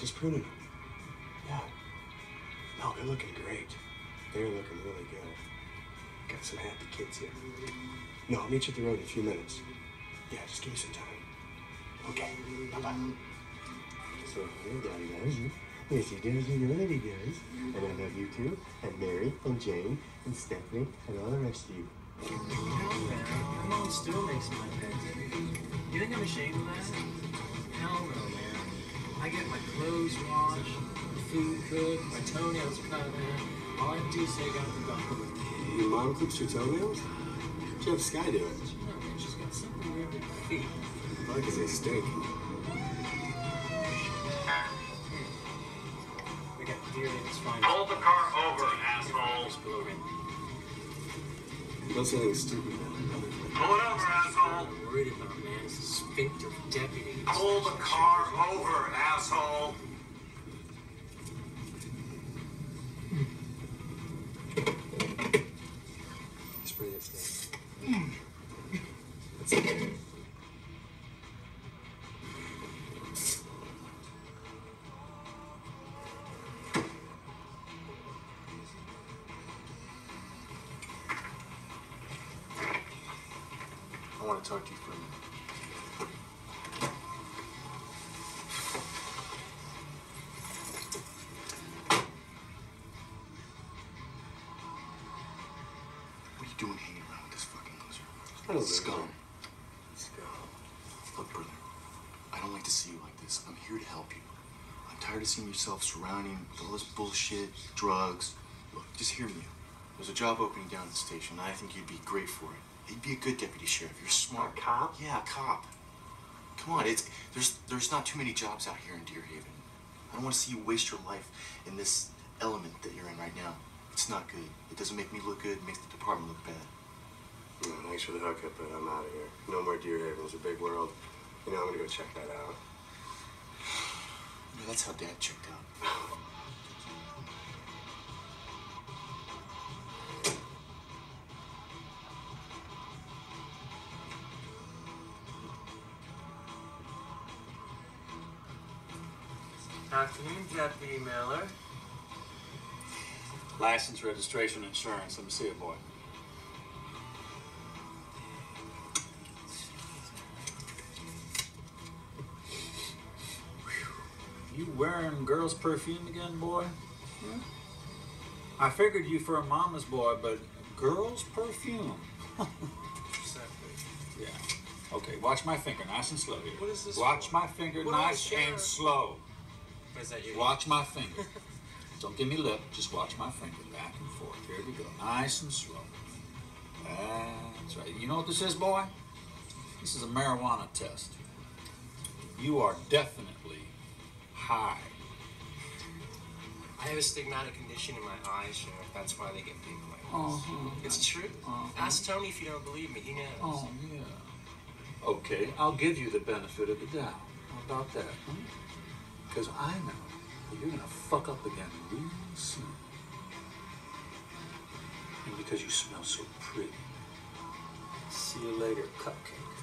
just pruning them. Yeah. No, they're looking great. They're looking really good. Got some happy kids here. No, I'll meet you at the road in a few minutes. Yeah, just give me some time. Okay, bye-bye. So, hey, Daddy does. Yes, he does. You know that he does. And I love you too. And Mary, and Jane, and Stephanie, and all the rest of you. My mom still makes my bed. You think I'm ashamed of that? Hell no, man. I get my clothes washed, my food cooked, my toenails cut, man. All I have to do is say I got the dog. Your mom cooks your toenails? Did you have Sky do it? No, man, she's got something weird with her feet. Probably because they stink. We got deer that's fine. Pull the car over, asshole. Just below him. Don't say anything stupid, man. Pull it over, asshole. I'm worried about, man, is the sphincter deputy. Pull the car over, asshole. Spray that stuff. Hmm. That's it. I want to talk to you for a minute. What are you doing hanging around with this fucking loser? I don't Scum. Scum. Look, brother, I don't like to see you like this. I'm here to help you. I'm tired of seeing yourself surrounding with all this bullshit, drugs. Look, just hear me. There's a job opening down at the station, and I think you'd be great for it. You'd be a good deputy sheriff. You're smart. A cop? Yeah, a cop. Come on, it's there's there's not too many jobs out here in Deer Haven. I don't want to see you waste your life in this element that you're in right now. It's not good. It doesn't make me look good. It makes the department look bad. No, thanks for the hookup, but I'm out of here. No more Deer Haven. It's a big world. You know, I'm gonna go check that out. Yeah, that's how Dad checked out. Afternoon, Deputy Miller. License, registration, insurance. Let me see it, boy. You wearing girl's perfume again, boy? Yeah. I figured you for a mama's boy, but girl's perfume. yeah. Okay, watch my finger, nice and slow here. What is this Watch for? my finger, What nice and slow. Is that, you? Watch my finger. Don't give me lip, just watch my finger back and forth. Here we go. Nice and slow. That's right. You know what this is, boy? This is a marijuana test. You are definitely high. I have a stigmatic condition in my eyes, Sheriff. That's why they get big like this. Uh-huh. It's true. Uh-huh. Ask Tony if you don't believe me. He knows. Oh, yeah. Okay, I'll give you the benefit of the doubt. How about that? Because I know that you're going to fuck up again real soon. And because you smell so pretty. See you later, cupcake.